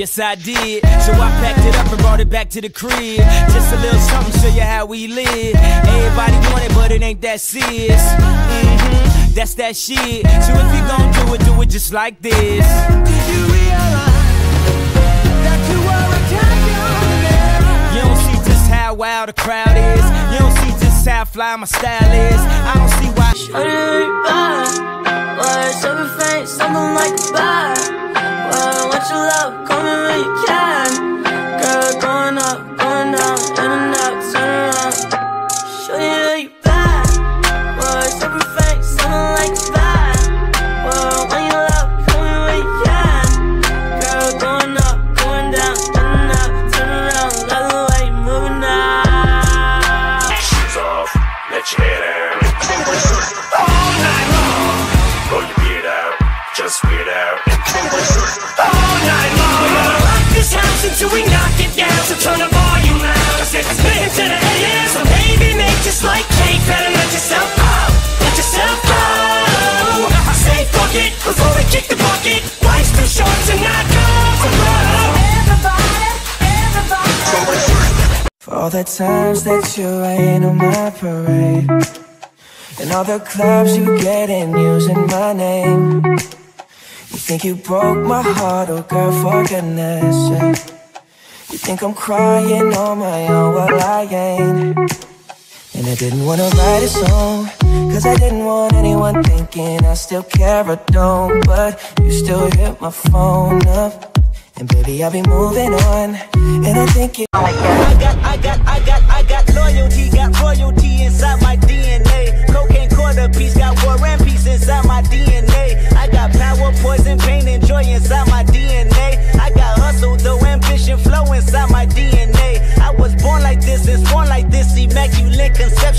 Yes, I did. So I packed it up and brought it back to the crib. Just a little something, show you how we live. Everybody want it, but it ain't that serious. Mm-hmm, that's that shit. So if you gon' do it, do it just like this. Did you realize that you were a champion? You don't see just how wild the crowd is. You don't see just how fly my style is. I don't see why. Shorty bad, words everything, something like a bad. Love, call when you until we knock it down. So turn the volume loud. I said spin to the AM. So baby, make just like cake. Better let yourself go. Let yourself go. I say fuck it before we kick the bucket. Life's too short to not go for broke. For all the times that you rain on my parade And all the clubs you get in using my name You think you broke my heart, oh girl, for goodness sake You think I'm crying on my own, while I ain't. And I didn't wanna write a song Cause I didn't want anyone thinking I still care or don't. But you still hit my phone up and baby, I'll be moving on, and I think you I got, I got, I got, I got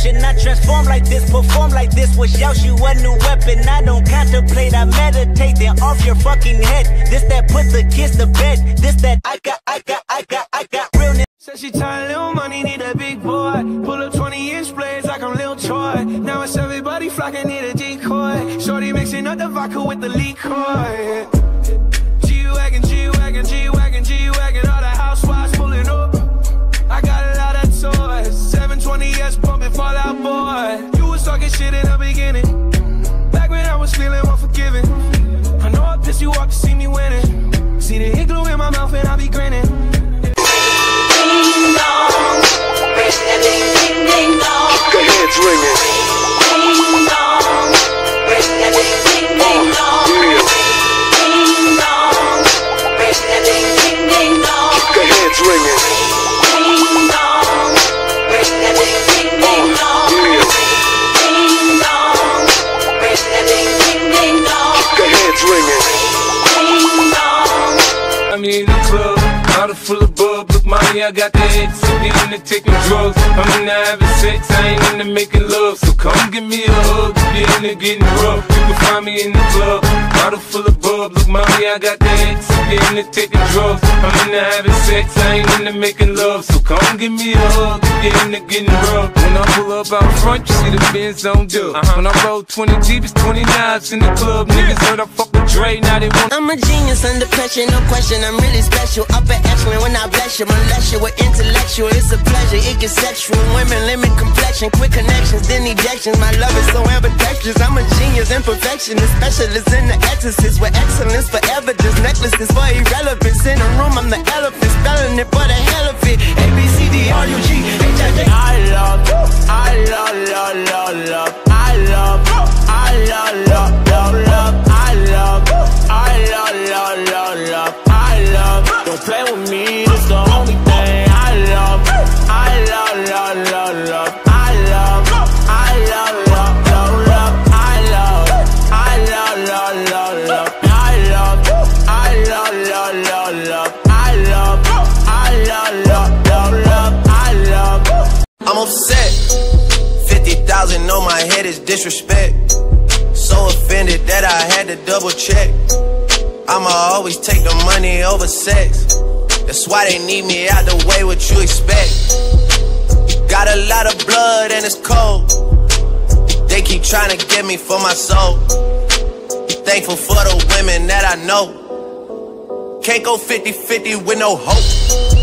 conception. I transform like this, perform like this, was out you a new weapon. I don't contemplate, I meditate, then off your fucking head. This that put the kids to bed. This that I got, I got, I got, I got realness. Said she tired, little money, need a big boy. Pull up 20 inch blades like I'm Lil Troy. Now it's everybody flocking, need a decoy. Shorty mixing up the vodka with the liquor. Shit in the beginning. Back when I was feeling unforgiving. I know I pissed you off to see me winning. See the hit glue in my mouth and I be grinning. Bub. Look, mommy, I got the X. Get into taking drugs. I'm into having sex. I ain't into making love. So come give me a hug. Get into getting rough. You can find me in the club, bottle full of bub. Look, mommy, I got the X. Get into taking drugs. I'm into having sex. I ain't into making love. So come give me a hug. Get into getting rough. When I pull up out front, you see the Benz on dub. Uh-huh. When I roll 20 Jeeps, 29s in the club. Niggas heard I fuck with Dre. Now they want I'm a genius under pressure, no question. I'm really special. Upper echelon I bless you, with intellectual. It's a pleasure, it gets sexual. Women limit complexion, quick connections, then ejections. My love is so ambidextrous. I'm a genius, imperfectionist, specialist in the exorcist with excellence for evidence. Necklaces for irrelevance. In a room, I'm the elephant, spelling it for the hell of it. A B C D R U G H I J. I love. Don't play with me, this the only thing I love. I love, love, love, love. I love, I love, love, love. I love, I love, love, love. I love, I love, love, love, love. I love, I love, love, love, love. I love. I'm upset. 50,000 on my head is disrespect. So offended that I had to double check. I'ma always take the money over sex. That's why they need me out the way, what you expect. Got a lot of blood and it's cold. They keep trying to get me for my soul. Thankful for the women that I know. Can't go 50 50 with no hope.